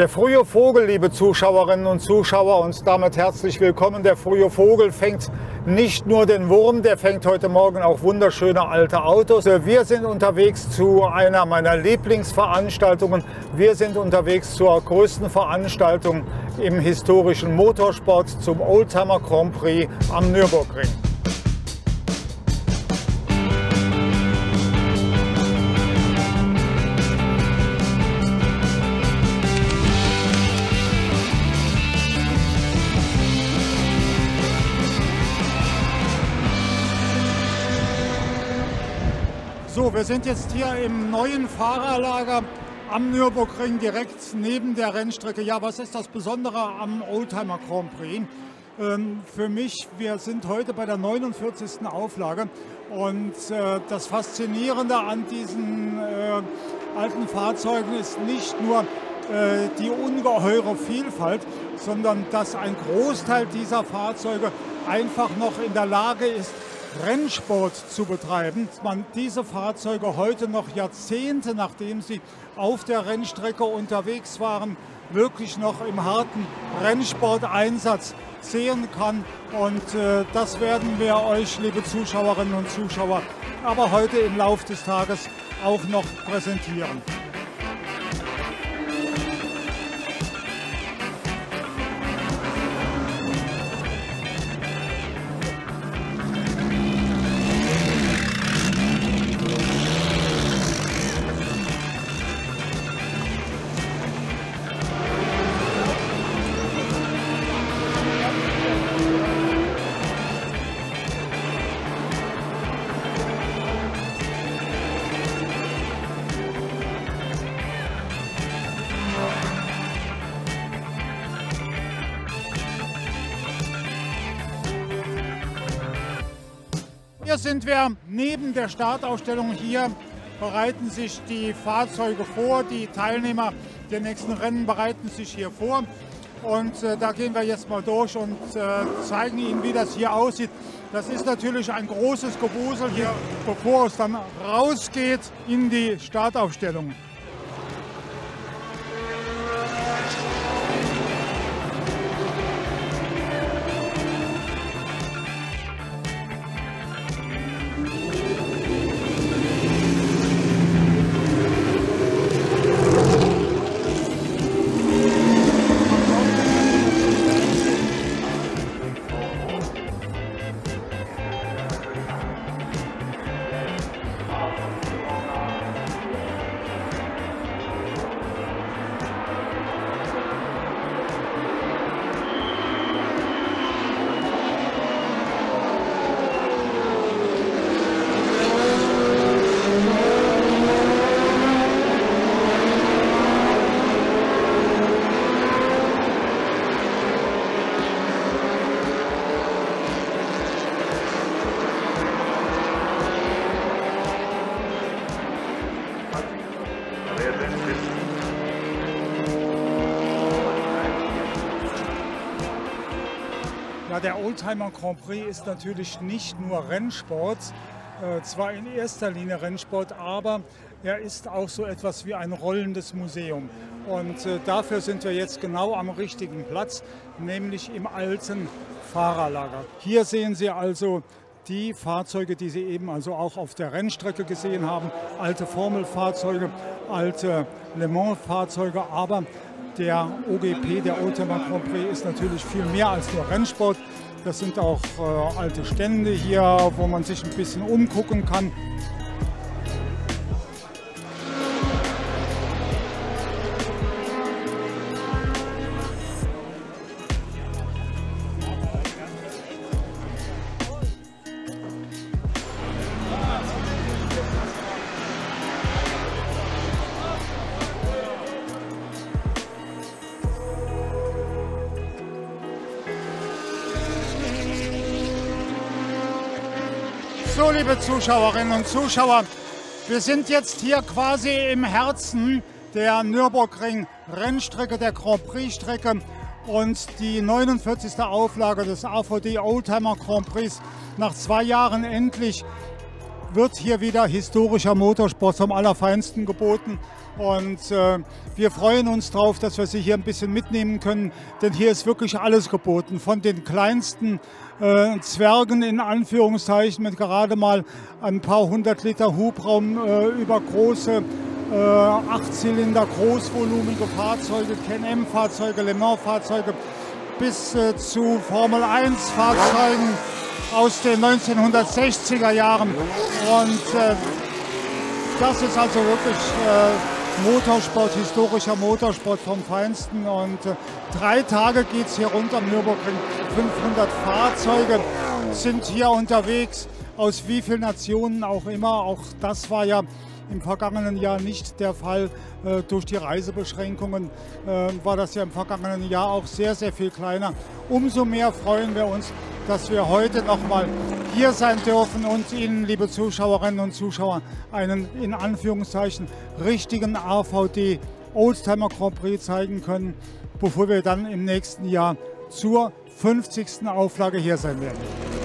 Der frühe Vogel, liebe Zuschauerinnen und Zuschauer, und damit herzlich willkommen. Der frühe Vogel fängt nicht nur den Wurm, der fängt heute Morgen auch wunderschöne alte Autos. Wir sind unterwegs zu einer meiner Lieblingsveranstaltungen. Wir sind unterwegs zur größten Veranstaltung im historischen Motorsport, zum Oldtimer Grand Prix am Nürburgring. So, wir sind jetzt hier im neuen Fahrerlager am Nürburgring, direkt neben der Rennstrecke. Ja, was ist das Besondere am Oldtimer Grand Prix? Ähm, für mich, wir sind heute bei der 49. Auflage und äh, das Faszinierende an diesen äh, alten Fahrzeugen ist nicht nur äh, die ungeheure Vielfalt, sondern dass ein Großteil dieser Fahrzeuge einfach noch in der Lage ist, Rennsport zu betreiben. Man diese Fahrzeuge heute noch Jahrzehnte, nachdem sie auf der Rennstrecke unterwegs waren, wirklich noch im harten Rennsporteinsatz sehen kann. Und äh, das werden wir euch, liebe Zuschauerinnen und Zuschauer, aber heute im Laufe des Tages auch noch präsentieren. Hier sind wir neben der Startausstellung. Hier bereiten sich die Fahrzeuge vor. Die Teilnehmer der nächsten Rennen bereiten sich hier vor. Und äh, da gehen wir jetzt mal durch und äh, zeigen Ihnen, wie das hier aussieht. Das ist natürlich ein großes Gewusel hier, bevor es dann rausgeht in die Startaufstellung. Ja, der Oldtimer Grand Prix ist natürlich nicht nur Rennsport, äh, zwar in erster Linie Rennsport, aber er ist auch so etwas wie ein rollendes Museum. Und äh, dafür sind wir jetzt genau am richtigen Platz, nämlich im alten Fahrerlager. Hier sehen Sie also die Fahrzeuge, die Sie eben also auch auf der Rennstrecke gesehen haben, alte Formelfahrzeuge, alte Le Mans-Fahrzeuge, aber der OGP, der Oldtimer Grand Prix, ist natürlich viel mehr als nur Rennsport. Das sind auch äh, alte Stände hier, wo man sich ein bisschen umgucken kann. So, liebe Zuschauerinnen und Zuschauer, wir sind jetzt hier quasi im Herzen der Nürburgring-Rennstrecke, der Grand Prix-Strecke und die 49. Auflage des AVD Oldtimer Grand Prix nach zwei Jahren endlich wird hier wieder historischer Motorsport vom Allerfeinsten geboten. Und äh, wir freuen uns darauf, dass wir Sie hier ein bisschen mitnehmen können, denn hier ist wirklich alles geboten. Von den kleinsten äh, Zwergen in Anführungszeichen mit gerade mal ein paar hundert Liter Hubraum äh, über große äh, Achtzylinder, großvolumige Fahrzeuge, Can-M-Fahrzeuge, Le Mans-Fahrzeuge bis äh, zu Formel 1-Fahrzeugen aus den 1960er Jahren. Und äh, das ist also wirklich äh, Motorsport, historischer Motorsport vom Feinsten. Und äh, drei Tage geht es hier runter am Nürburgring. 500 Fahrzeuge sind hier unterwegs, aus wie vielen Nationen auch immer. Auch das war ja im vergangenen Jahr nicht der Fall. Äh, durch die Reisebeschränkungen äh, war das ja im vergangenen Jahr auch sehr, sehr viel kleiner. Umso mehr freuen wir uns, dass wir heute nochmal hier sein dürfen und Ihnen, liebe Zuschauerinnen und Zuschauer, einen in Anführungszeichen richtigen AVD Oldtimer Grand Prix zeigen können, bevor wir dann im nächsten Jahr zur 50. Auflage hier sein werden.